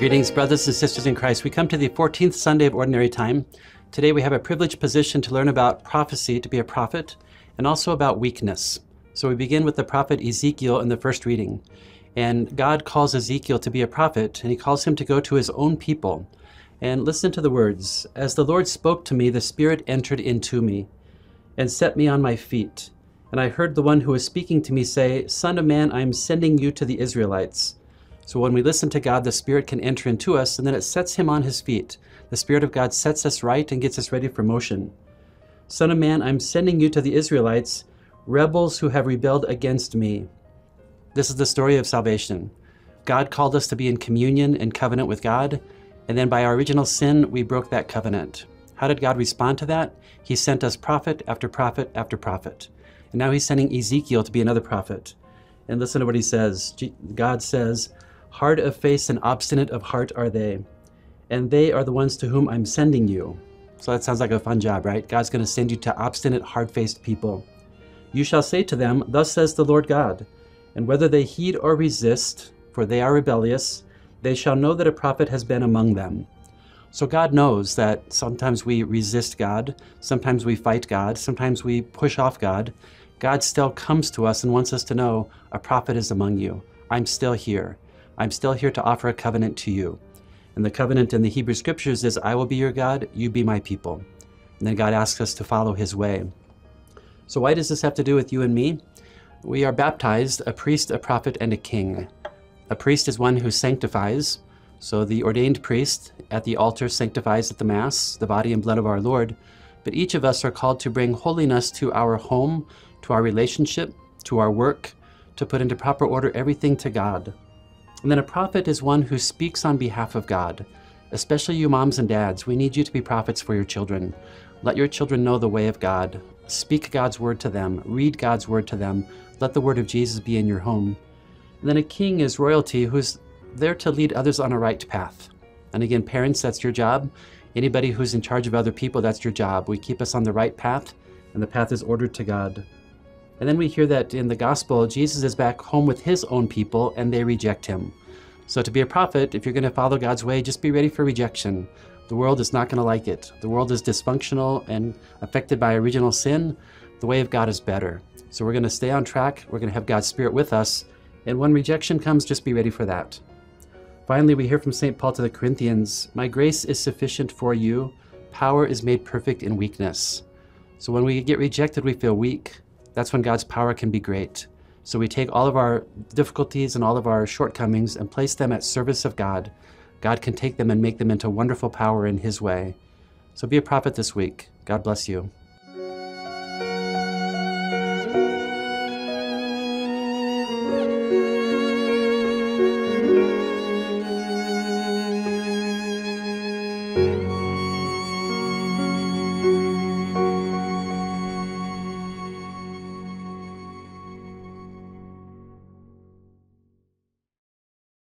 Greetings, brothers and sisters in Christ. We come to the 14th Sunday of Ordinary Time. Today we have a privileged position to learn about prophecy, to be a prophet, and also about weakness. So we begin with the prophet Ezekiel in the first reading. And God calls Ezekiel to be a prophet, and he calls him to go to his own people. And listen to the words As the Lord spoke to me, the Spirit entered into me and set me on my feet. And I heard the one who was speaking to me say, Son of man, I am sending you to the Israelites so when we listen to God, the Spirit can enter into us, and then it sets him on his feet. The Spirit of God sets us right and gets us ready for motion. Son of man, I'm sending you to the Israelites, rebels who have rebelled against me. This is the story of salvation. God called us to be in communion and covenant with God, and then by our original sin, we broke that covenant. How did God respond to that? He sent us prophet after prophet after prophet. And now he's sending Ezekiel to be another prophet. And listen to what he says. God says, Hard of face and obstinate of heart are they, and they are the ones to whom I'm sending you. So that sounds like a fun job, right? God's going to send you to obstinate, hard faced people. You shall say to them, Thus says the Lord God, and whether they heed or resist, for they are rebellious, they shall know that a prophet has been among them. So God knows that sometimes we resist God, sometimes we fight God, sometimes we push off God. God still comes to us and wants us to know a prophet is among you. I'm still here. I'm still here to offer a covenant to you. And the covenant in the Hebrew scriptures is, I will be your God, you be my people. And then God asks us to follow his way. So why does this have to do with you and me? We are baptized, a priest, a prophet, and a king. A priest is one who sanctifies. So the ordained priest at the altar sanctifies at the Mass, the body and blood of our Lord. But each of us are called to bring holiness to our home, to our relationship, to our work, to put into proper order everything to God. And then a prophet is one who speaks on behalf of God. Especially you moms and dads, we need you to be prophets for your children. Let your children know the way of God. Speak God's word to them. Read God's word to them. Let the word of Jesus be in your home. And then a king is royalty who's there to lead others on a right path. And again, parents, that's your job. Anybody who's in charge of other people, that's your job. We keep us on the right path, and the path is ordered to God. And then we hear that in the gospel, Jesus is back home with his own people and they reject him. So to be a prophet, if you're going to follow God's way, just be ready for rejection. The world is not going to like it. The world is dysfunctional and affected by original sin. The way of God is better. So we're going to stay on track. We're going to have God's Spirit with us. And when rejection comes, just be ready for that. Finally, we hear from St. Paul to the Corinthians My grace is sufficient for you, power is made perfect in weakness. So when we get rejected, we feel weak. That's when God's power can be great. So we take all of our difficulties and all of our shortcomings and place them at service of God. God can take them and make them into wonderful power in His way. So be a prophet this week. God bless you.